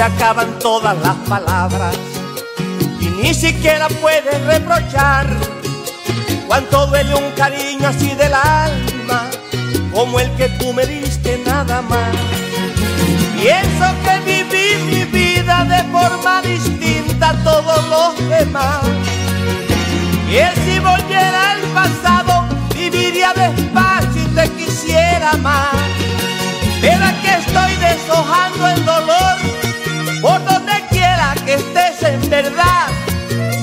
se acaban todas las palabras y ni siquiera puedes reprochar cuánto duele un cariño así del alma como el que tú me diste nada más. Pienso que viví mi vida de forma distinta a todos los demás. Y si volviera al pasado, viviría despacio y te quisiera más. Pero aquí estoy deshojando el dolor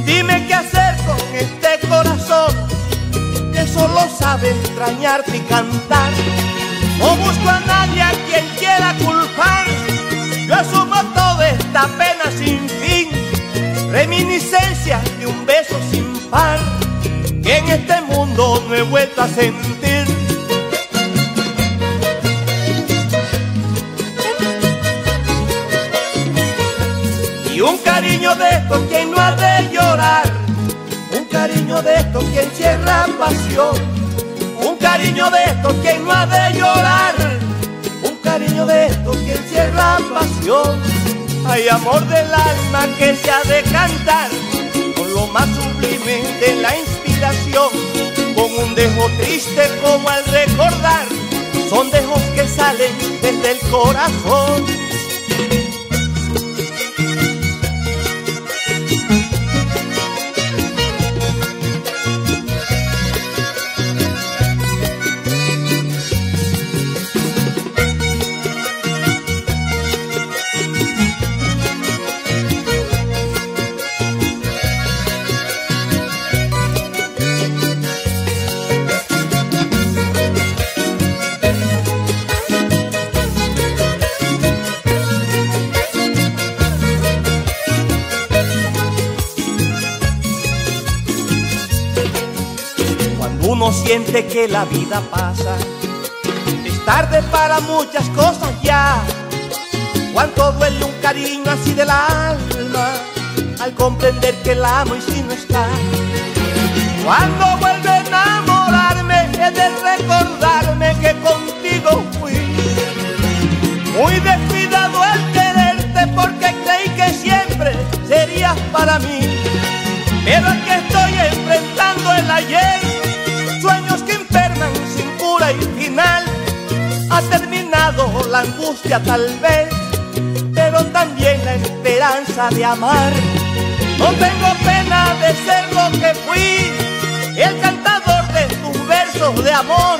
Dime qué hacer con este corazón que solo sabe extrañarte y cantar. Busco a nadie un cariño de estos quien no ha de llorar, un cariño de estos que encierra pasión. Hay amor del alma que se ha de cantar con lo más sublime de la inspiración, con un dejo triste como al recordar, son dejos que salen desde el corazón. Siente que la vida pasa, es tarde para muchas cosas ya. Cuánto duele un cariño así del alma, al comprender que la amo y si no está. Cuando vuelve a enamorarme, he de recordarme que contigo fui. Muy descuidado al quererte porque creí que siempre serías para mí. Pero aquí estoy enfrentando el ayer, la angustia tal vez, pero también la esperanza de amar. No tengo pena de ser lo que fui, el cantador de tus versos de amor,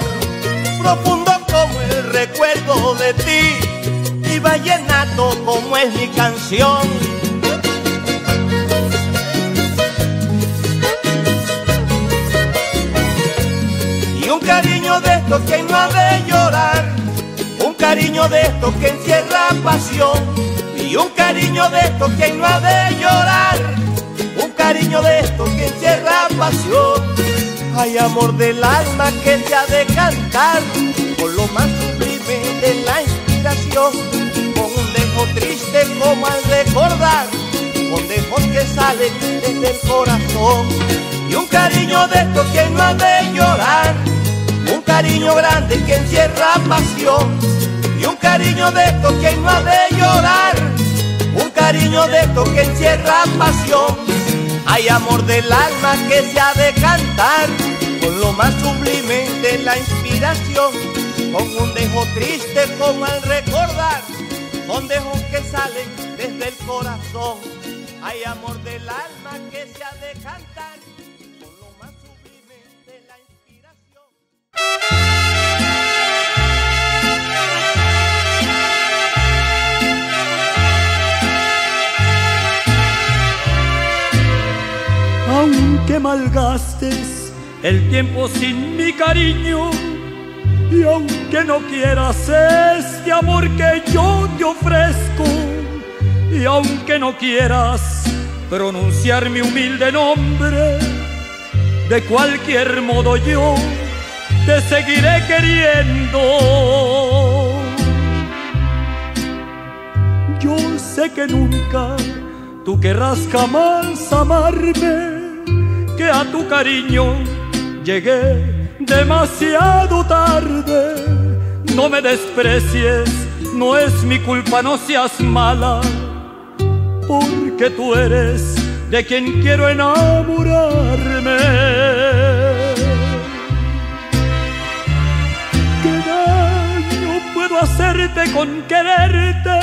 profundo como el recuerdo de ti, y vallenato como es mi canción. Y un cariño de estos que no ha de llorar, un cariño de estos que encierra pasión, y un cariño de estos que no ha de llorar, un cariño de estos que encierra pasión. Hay amor del alma que te ha de cantar, con lo más sublime de la inspiración, con un dejo triste como al recordar, con dejos que salen desde el corazón, y un cariño de estos que no ha de llorar, un cariño grande que encierra pasión, un cariño de estos que no ha de llorar, un cariño de estos que encierra pasión. Hay amor del alma que se ha de cantar con lo más sublime de la inspiración, con un dejo triste como al recordar, con dejos que salen desde el corazón. Hay amor del alma que se ha de cantar con lo más sublime de la inspiración. Malgastes el tiempo sin mi cariño y aunque no quieras este amor que yo te ofrezco y aunque no quieras pronunciar mi humilde nombre, de cualquier modo yo te seguiré queriendo. Yo sé que nunca tú querrás jamás amarme, a tu cariño llegué demasiado tarde. No me desprecies, no es mi culpa, no seas mala. porque tú eres de quien quiero enamorarme. ¿Qué daño puedo hacerte con quererte?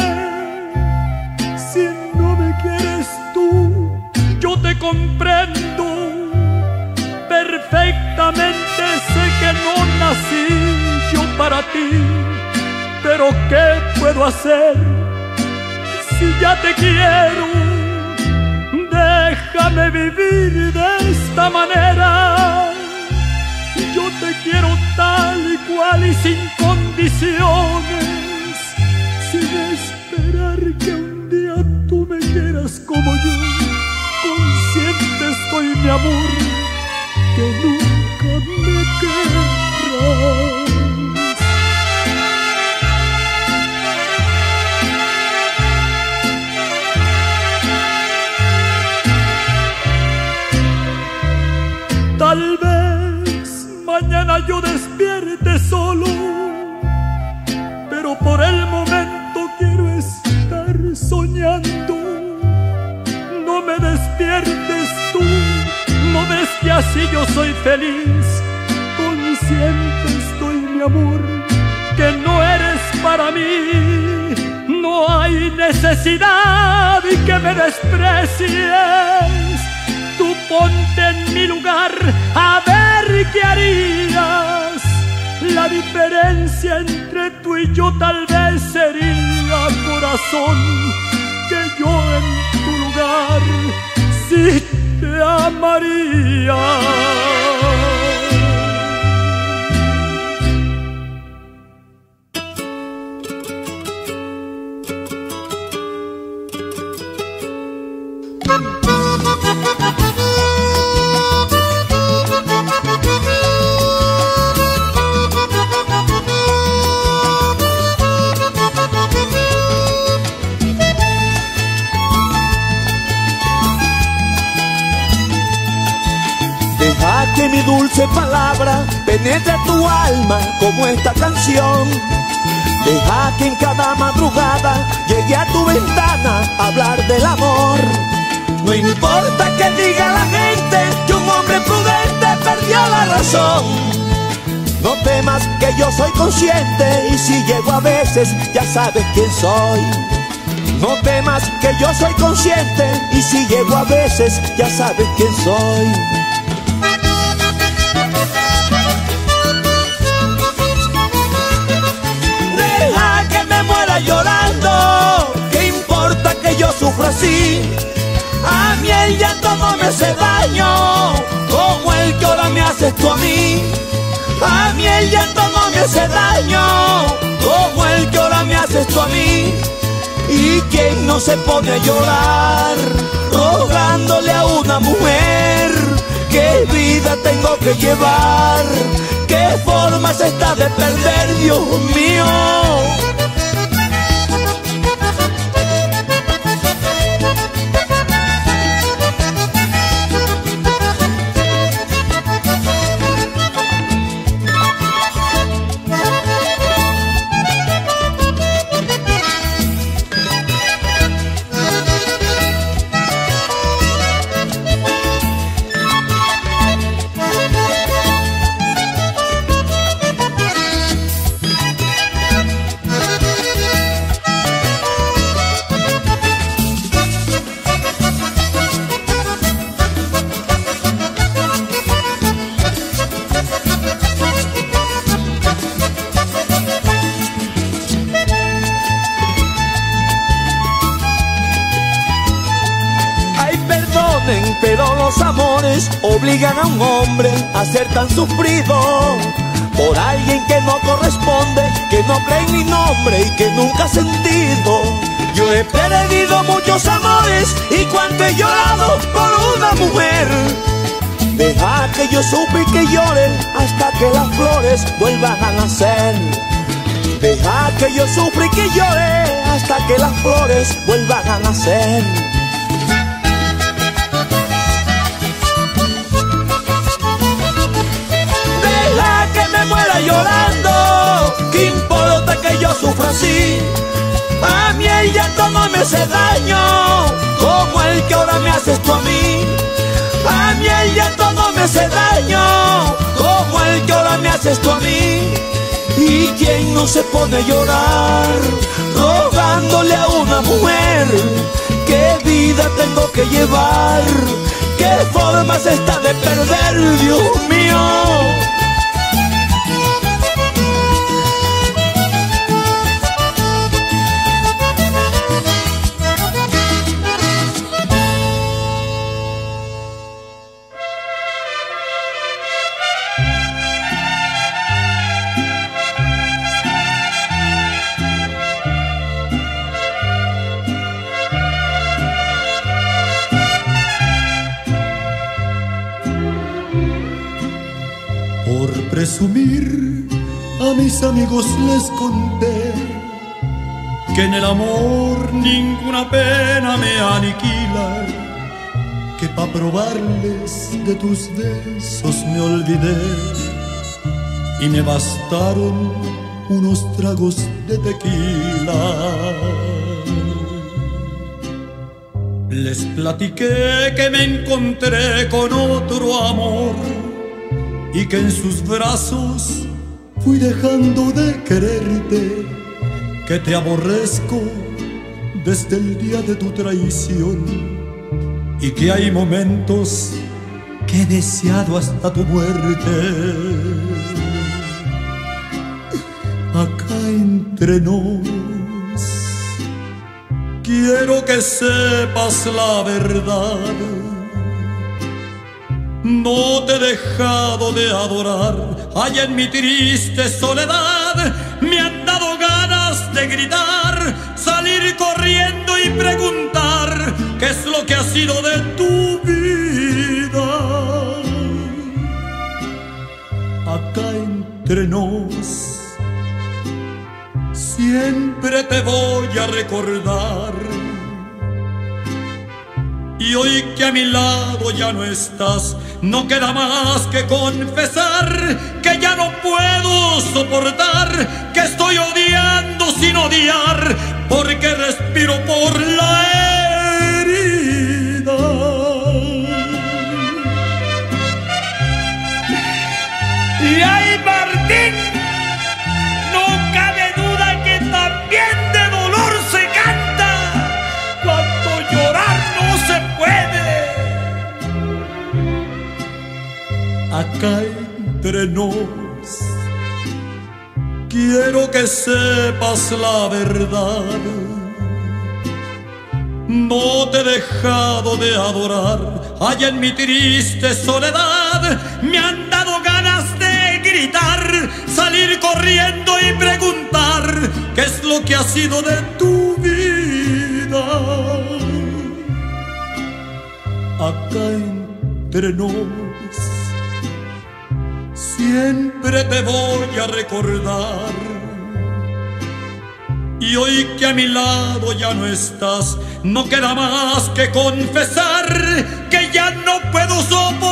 Si no me quieres tú, yo te comprendo. Perfectamente sé que no nací yo para ti, pero ¿qué puedo hacer si ya te quiero? déjame vivir de esta manera. Yo te quiero tal y cual y sin condiciones, sin esperar que un día tú me quieras como yo. Consciente estoy, mi amor, que nunca así yo soy feliz. Consciente estoy, mi amor, que no eres para mí. No hay necesidad de que me desprecies ponte en mi lugar a ver qué harías. La diferencia entre tú y yo tal vez sería corazón que yo en tu lugar sí te amaría. Palabra penetre tu alma como esta canción. Deja que en cada madrugada llegue a tu ventana a hablar del amor. No importa que diga la gente que un hombre prudente perdió la razón. No temas que yo soy consciente y si llego a veces ya sabes quién soy. No temas que yo soy consciente y si llego a veces ya sabes quién soy. A mí el llanto no me hace daño, como el que ahora me haces tú a mí. A mí el llanto no me hace daño, como el que ahora me haces tú a mí. ¿Y quién no se pone a llorar, rogándole a una mujer? ¿Qué vida tengo que llevar? ¿Qué forma se está de perder, Dios mío? Ser tan sufrido por alguien que no corresponde, que no cree en mi nombre y que nunca ha sentido. Yo he perdido muchos amores y cuánto he llorado por una mujer. Deja que yo supe y llore hasta que las flores vuelvan a nacer. Deja que yo sufra y que llore hasta que las flores vuelvan a nacer. Llorando, ¿qué importa que yo sufra así? A mí el llanto no me hace daño, como el que ahora me haces tú a mí. A mí ella todo me hace daño, como el que ahora me haces tú a mí. ¿Y quién no se pone a llorar, rogándole a una mujer? ¿Qué vida tengo que llevar? ¿Qué formas está de perder, Dios mío? Mis amigos les conté que en el amor ninguna pena me aniquila, que pa' probarles de tus besos me olvidé y me bastaron unos tragos de tequila. Les platiqué que me encontré con otro amor y que en sus brazos fui dejando de quererte, que te aborrezco desde el día de tu traición y que hay momentos que he deseado hasta tu muerte. Acá entre nos, quiero que sepas la verdad no te he dejado de adorar, allá en mi triste soledad me han dado ganas de gritar, salir corriendo y preguntar qué es lo que ha sido de tu vida. Acá entre nos, siempre te voy a recordar y hoy que a mi lado ya no estás, no queda más que confesar que ya no puedo soportar, que estoy odiando sin odiar, porque entre nos. Quiero que sepas la verdad. No te he dejado de adorar, allá en mi triste soledad me han dado ganas de gritar, salir corriendo y preguntar qué es lo que ha sido de tu vida. Acá entre nos siempre te voy a recordar. Y hoy que a mi lado ya no estás, no queda más que confesar que ya no puedo soportar,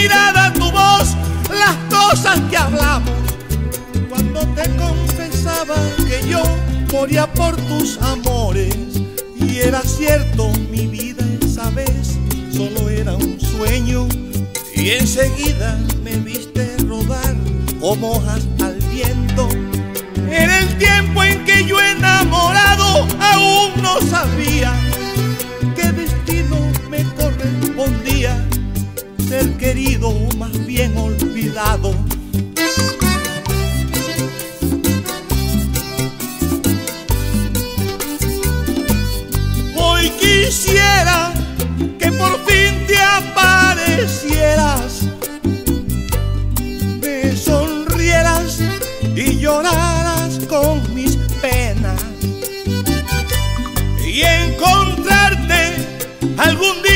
mirada, tu voz, las cosas que hablamos cuando te confesaba que yo moría por tus amores y era cierto mi vida esa vez solo era un sueño y enseguida me viste rodar como hojas al viento. En el tiempo en que yo enamorado aún no sabía más bien olvidado. Hoy quisiera que por fin te aparecieras, me sonrieras y lloraras con mis penas y encontrarte algún día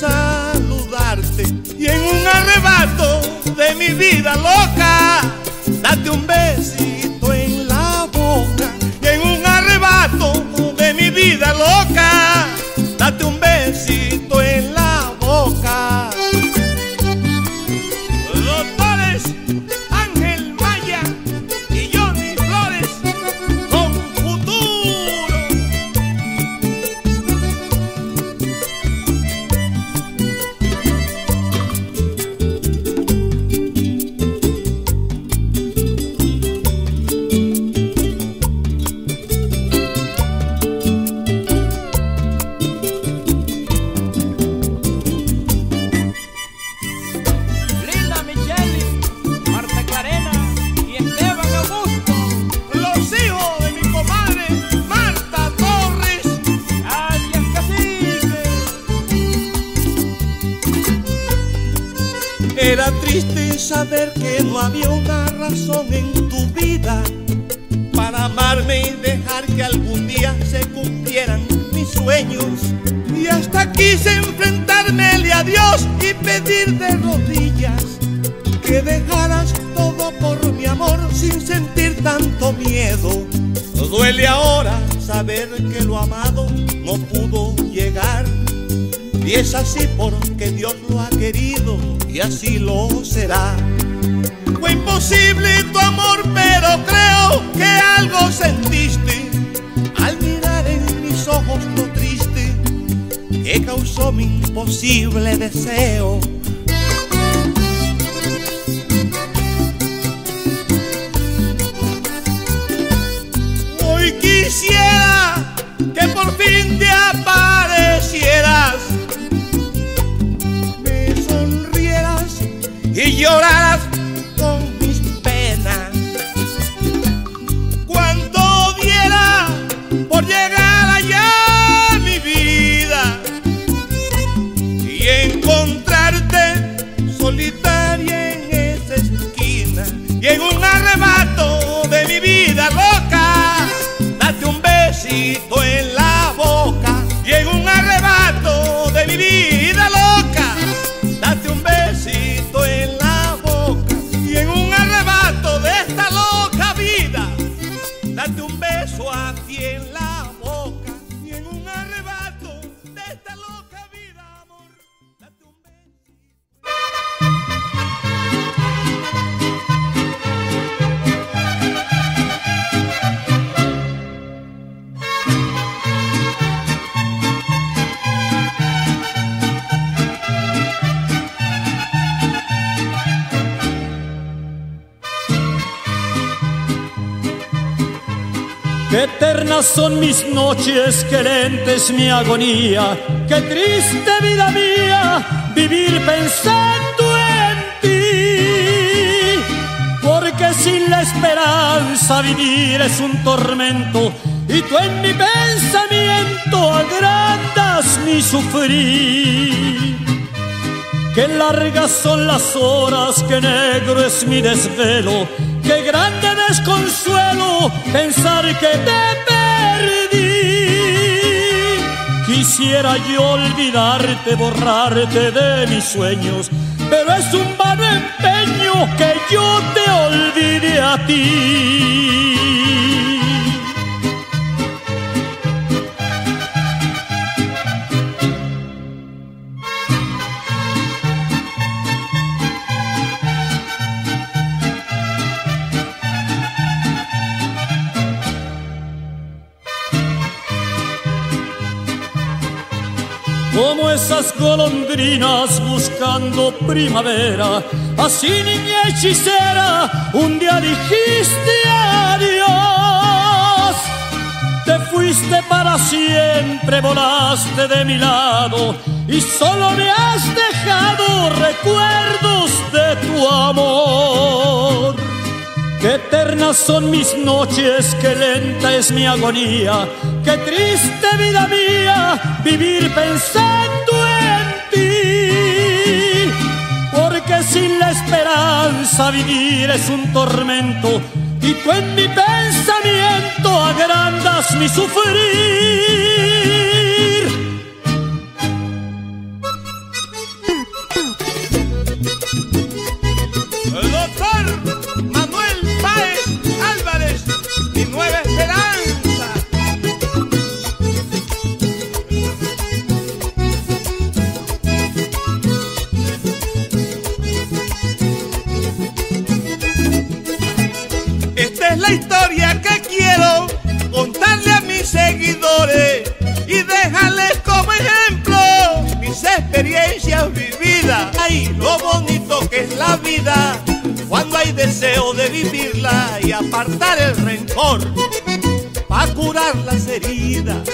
saludarte y en un arrebato de mi vida loca, date un besito en la boca y en un arrebato de mi vida loca, date un besito Dios y pedir de rodillas que dejaras todo por mi amor sin sentir tanto miedo. Duele ahora saber que lo amado no pudo llegar. Y es así porque Dios lo ha querido y así lo será. Fue imposible tu amor, pero creo que algo sentiste al mirar en mis ojos que causó mi imposible deseo. Son mis noches, qué lenta es mi agonía, qué triste vida mía vivir pensando en ti. Porque sin la esperanza vivir es un tormento y tú en mi pensamiento agrandas mi sufrir. Qué largas son las horas, qué negro es mi desvelo, qué grande desconsuelo pensar que te Quisiera yo olvidarte, borrarte de mis sueños, pero es un vano empeño que yo te olvide a ti. Buscando primavera. Así niña hechicera, un día dijiste adiós. Te fuiste para siempre, volaste de mi lado y solo me has dejado recuerdos de tu amor. Qué eternas son mis noches, qué lenta es mi agonía, qué triste vida mía vivir pensando la esperanza vivir es un tormento y tú en mi pensamiento agrandas mi sufrir. Deseo de vivirla y apartar el rencor para curar las heridas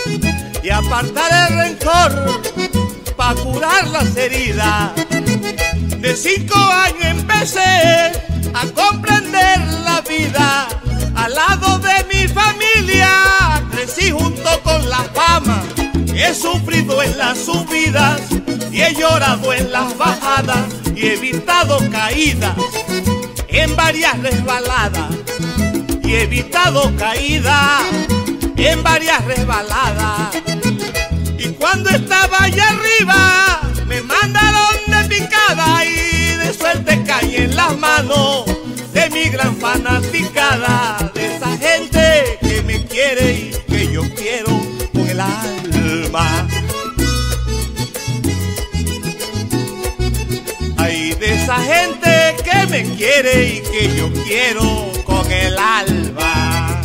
y apartar el rencor para curar las heridas. De cinco años empecé a comprender la vida al lado de mi familia crecí junto con la fama. He sufrido en las subidas y he llorado en las bajadas y he evitado caídas en varias resbaladas y evitado caídas en varias resbaladas. Quiere y que yo quiero con el alma.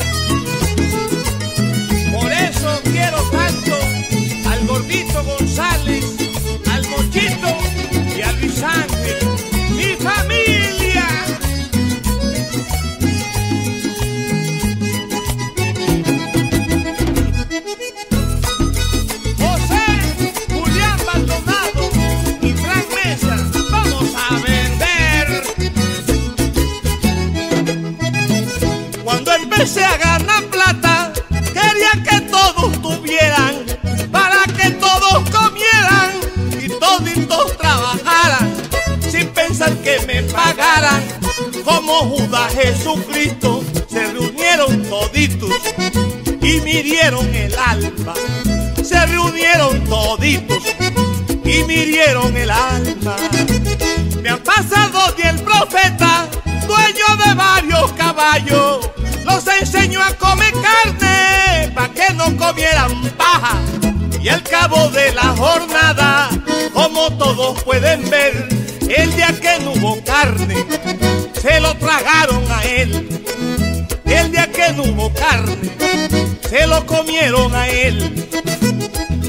Por eso quiero tanto al gordito González, al mochito y al Luis Ángel, mi familia. Como Judas Jesucristo, se reunieron toditos y mirieron el alma. Se reunieron toditos y mirieron el alma. Me han pasado y el profeta, dueño de varios caballos los enseñó a comer carne para que no comieran paja. Y al cabo de la jornada, como todos pueden ver, el día que no hubo carne, se lo tragaron a él. El día que no hubo carne, se lo comieron a él.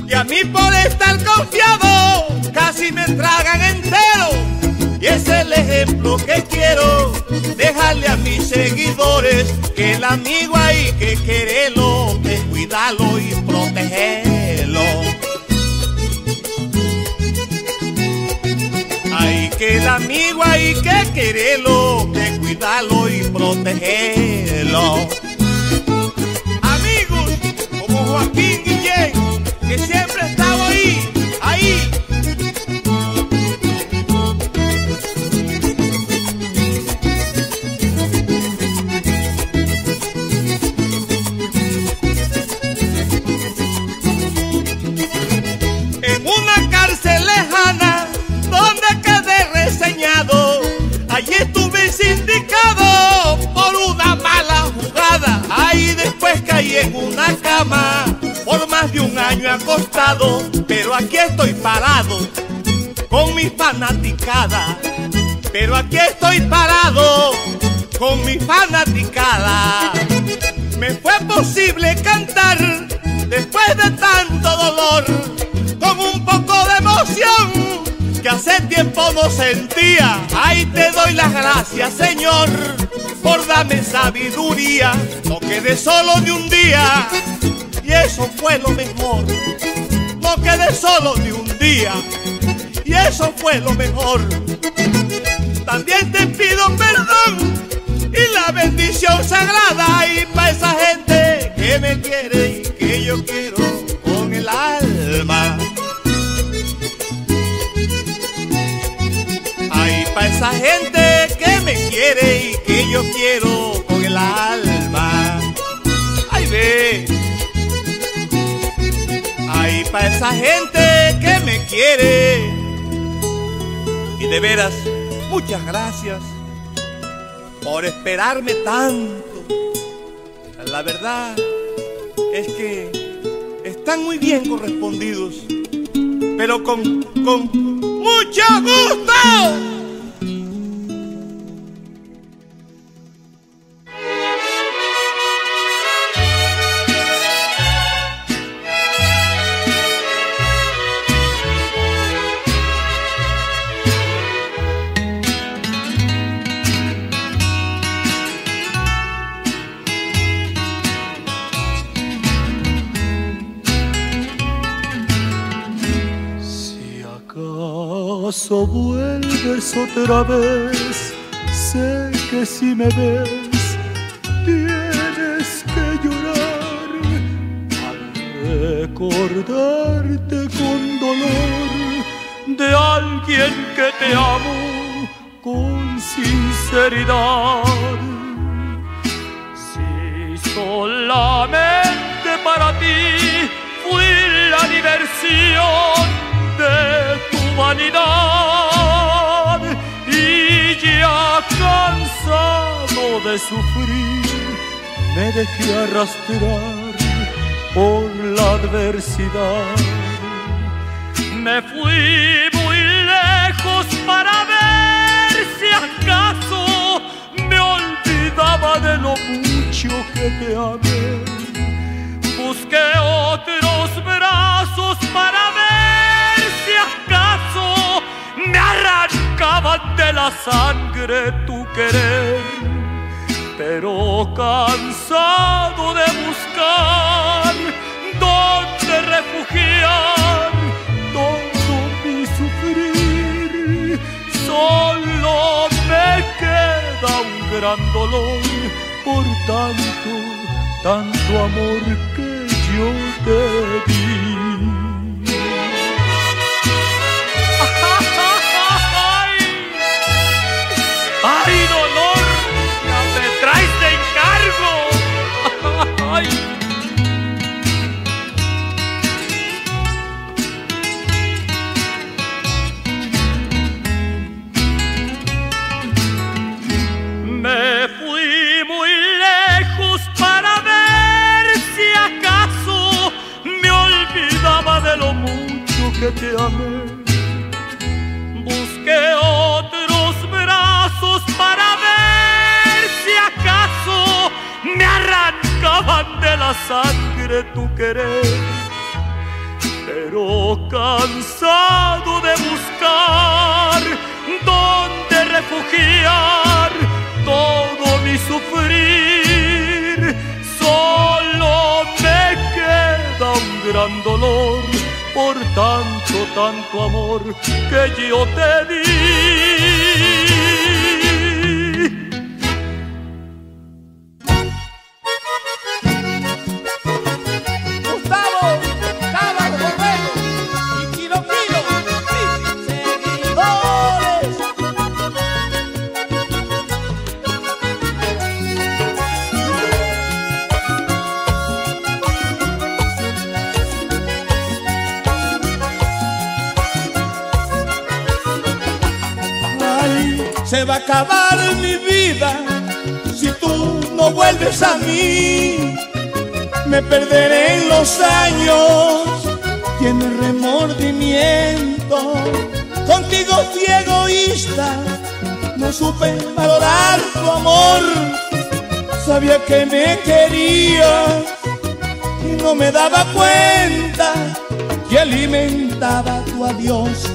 Y a mí por estar confiado, casi me tragan entero y es el ejemplo que quiero dejarle a mis seguidores, que el amigo hay que quererlo, que cuidarlo y. el amigo hay que quererlo, que cuidarlo y protegerlo. Amigos como Joaquín Guillén, que siempre estaba pero aquí estoy parado con mi fanaticada. Pero aquí estoy parado con mi fanaticada. Me fue posible cantar después de tanto dolor, con un poco de emoción que hace tiempo no sentía. Ahí te doy las gracias, Señor por darme sabiduría, no quedé solo de un día, y eso fue lo mejor. Quedé solo de un día, y eso fue lo mejor. También te pido perdón y la bendición sagrada y para esa gente que me quiere y que yo quiero esa gente que me quiere. Y de veras, muchas gracias por esperarme tanto. La verdad es que están muy bien correspondidos, pero con, con mucho gusto. Otra vez, sé que si me ves tienes que llorar al recordarte con dolor de alguien que te amo con sinceridad. Si solamente para ti fui la diversión de tu vanidad cansado de sufrir, me dejé arrastrar por la adversidad. Me fui muy lejos para ver si acaso me olvidaba de lo mucho que te amé. Busqué otros brazos para ver si acaso me arranqué de la sangre tu querer, pero cansado de buscar dónde refugiar todo mi sufrir, solo me queda un gran dolor por tanto, tanto amor que yo te di. Que te amé. Busqué otros brazos para ver si acaso me arrancaban de la sangre tu querer. Pero cansado de buscar dónde refugiar todo mi sufrir, solo me queda un gran dolor por tanto, tanto amor que yo te di. Acabar mi vida si tú no vuelves a mí. Me perderé en los años tiene remordimiento. Contigo fui egoísta, no supe valorar tu amor. Sabía que me querías y no me daba cuenta que alimentaba tu adiós.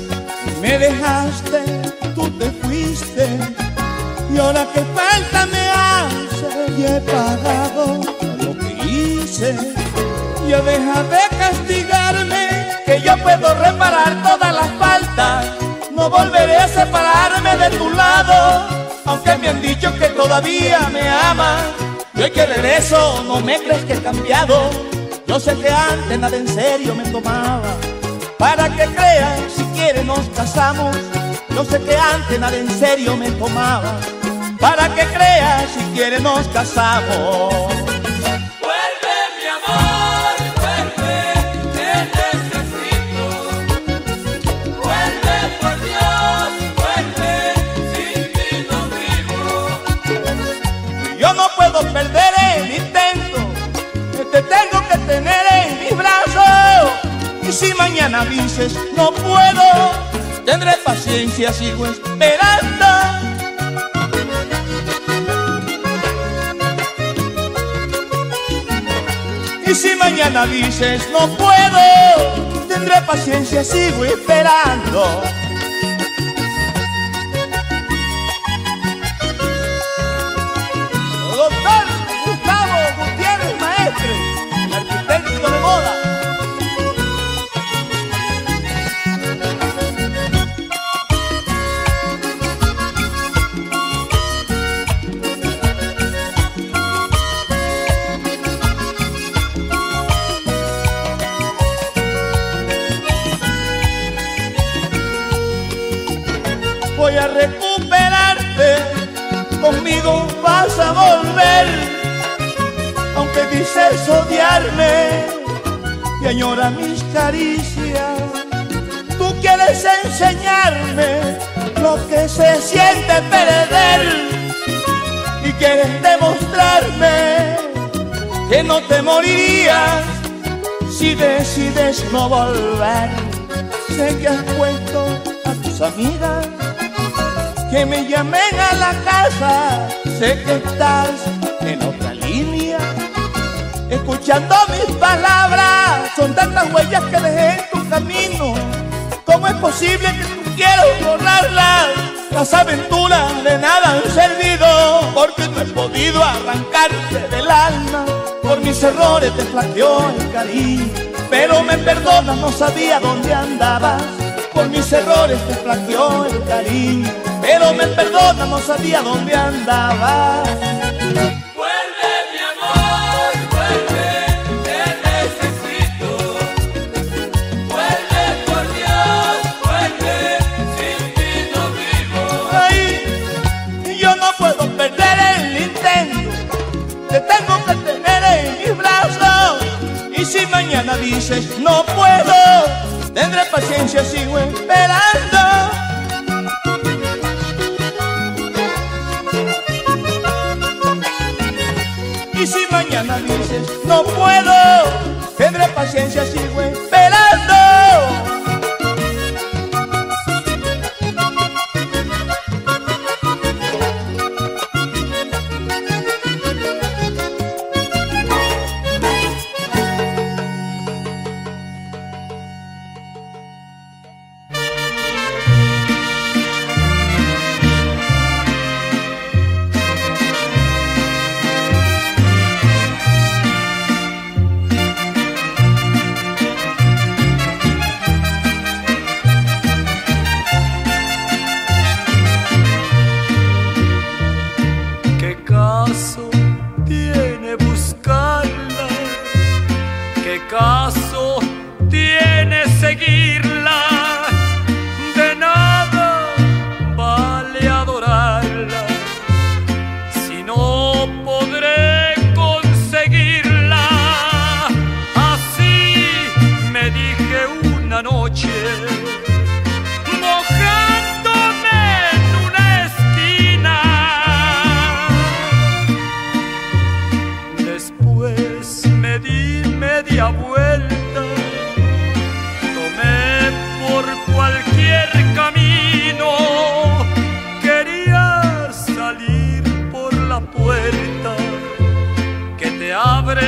Me dejaste y ahora que falta me hace y he pagado lo que hice. Ya deja de castigarme que yo puedo reparar todas las faltas. No volveré a separarme de tu lado, aunque me han dicho que todavía me amas. Yo que regreso, no me crees que he cambiado. Yo sé que antes nada en serio me tomaba. Para que creas, si quieres nos casamos Yo sé que antes nada en serio me tomaba. Para que creas, si quieres nos casamos. Vuelve mi amor, vuelve, te necesito. Vuelve por Dios, vuelve, sin ti no vivo. Yo no puedo perder el intento, te tengo que tener en mis brazos. Y si mañana dices no puedo, tendré paciencia, sigo esperando. Y si mañana dices no puedo, tendré paciencia, sigo esperando. Decides no volver. Sé que has puesto a tus amigas que me llamen a la casa. Sé que estás en otra línea, escuchando mis palabras. Son tantas huellas que dejé en tu camino. ¿Cómo es posible que tú quieras borrarlas? Las aventuras de nada han servido, porque no he podido arrancarte del alma. Por mis errores te flaqueó el cariño, pero me perdonas, no sabía dónde andabas. Por mis errores te flaqueó el cariño, pero me perdonas, no sabía dónde andabas. Dices no puedo, tendré paciencia, sigo esperando. Y si mañana dices no puedo, tendré paciencia, sigo esperando.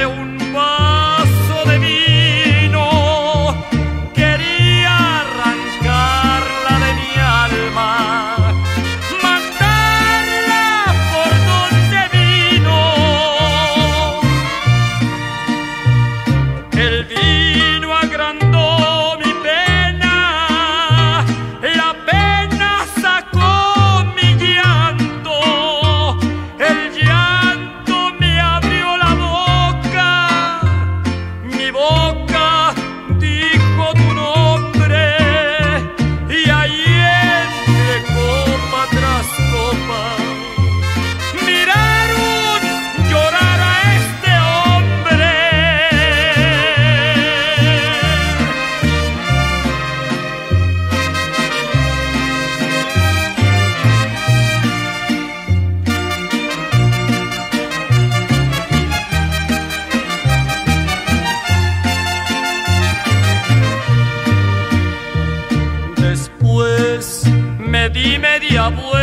Un envidia vuelve